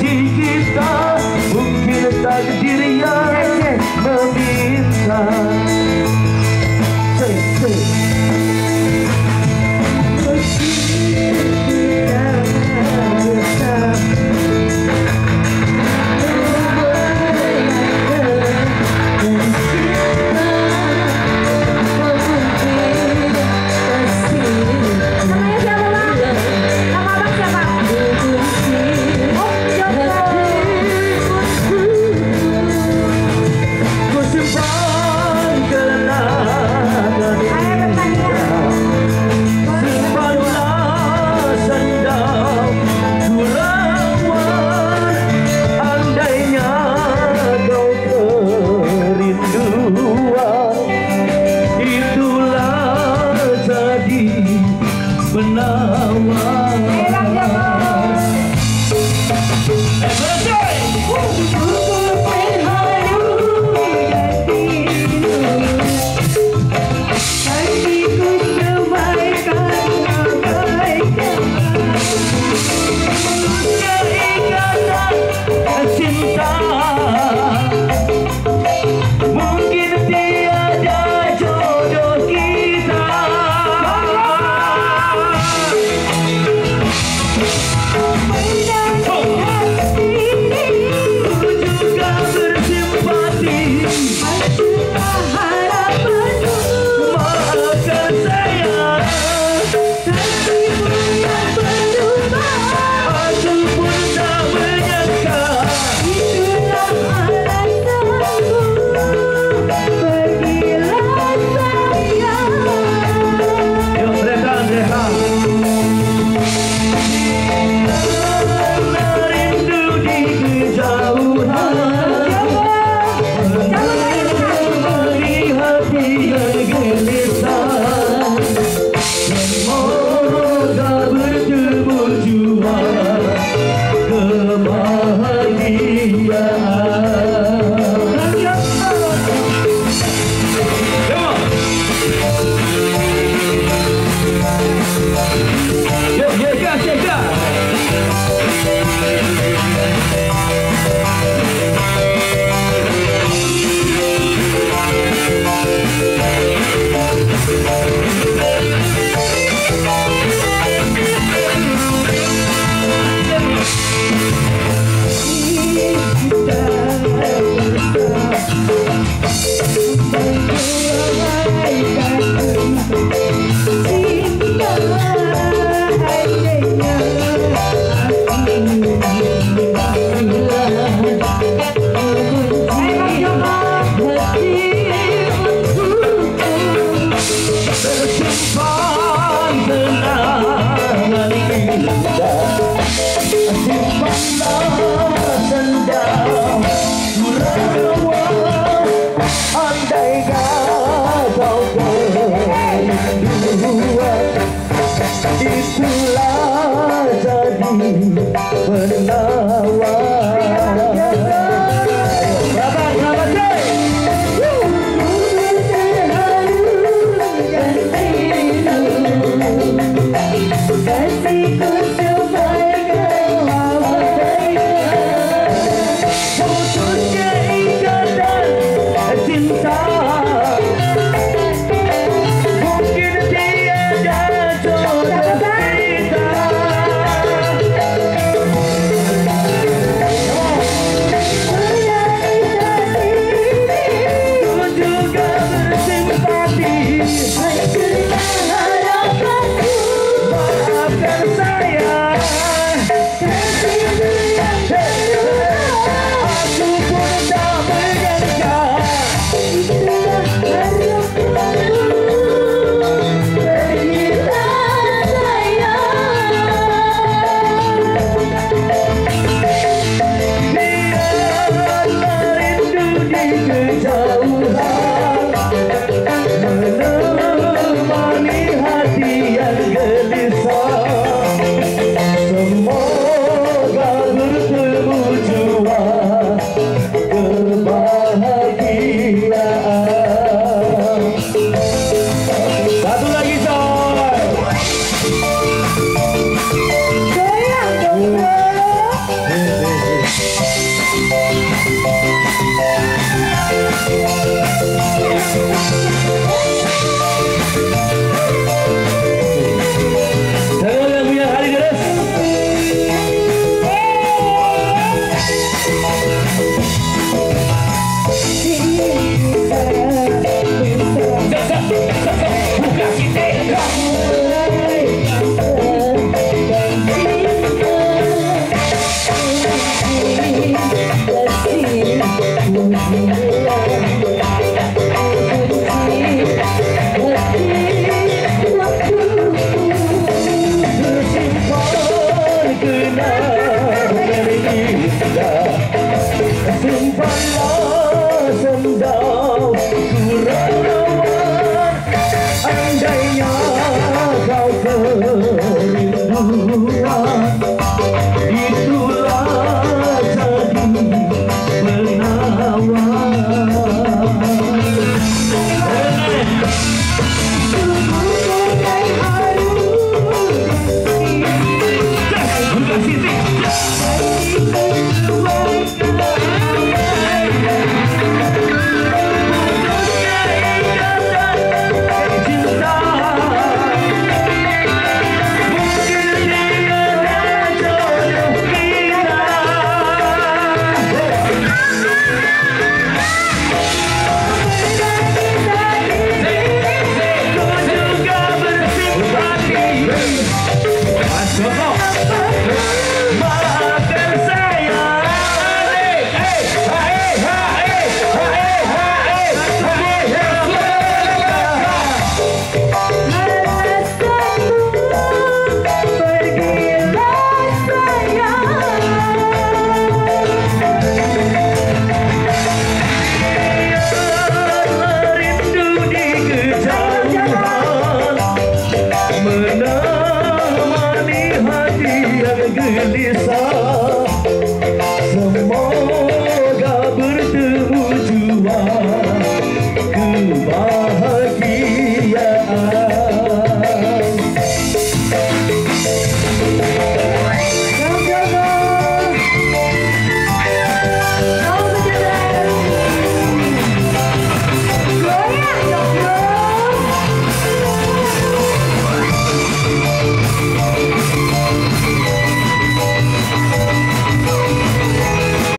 Gigi star, bugün sadece bir yer,